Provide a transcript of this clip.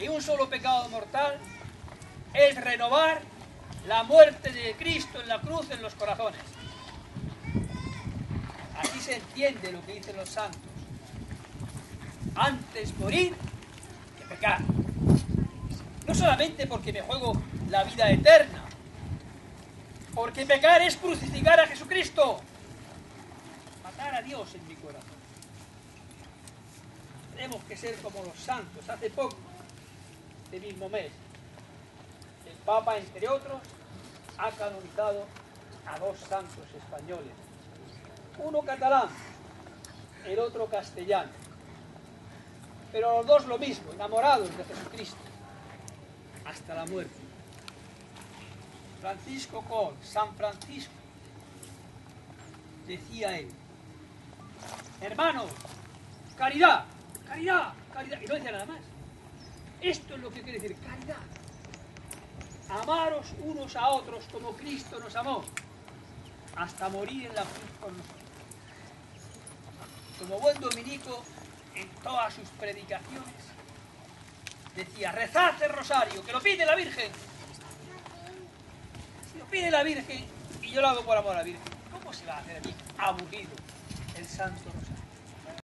y un solo pecado mortal es renovar la muerte de Cristo en la cruz en los corazones. Así se entiende lo que dicen los santos. Antes morir que pecar. No solamente porque me juego la vida eterna, porque pecar es crucificar a Jesucristo, matar a Dios en mi corazón. Tenemos que ser como los santos. Hace poco, este mismo mes, el Papa, entre otros, ha canonizado a dos santos españoles. Uno catalán, el otro castellano. Pero los dos lo mismo, enamorados de Jesucristo, hasta la muerte. Francisco Col, San Francisco, decía él, hermanos, caridad, caridad, caridad, y no decía nada más. Esto es lo que quiere decir caridad. Amaros unos a otros como Cristo nos amó, hasta morir en la cruz con nosotros. Como buen dominico, en todas sus predicaciones, decía, rezad el rosario, que lo pide la Virgen. Si lo pide la Virgen y yo lo hago por amor a la Virgen, ¿cómo se va a hacer a mí aburrido el Santo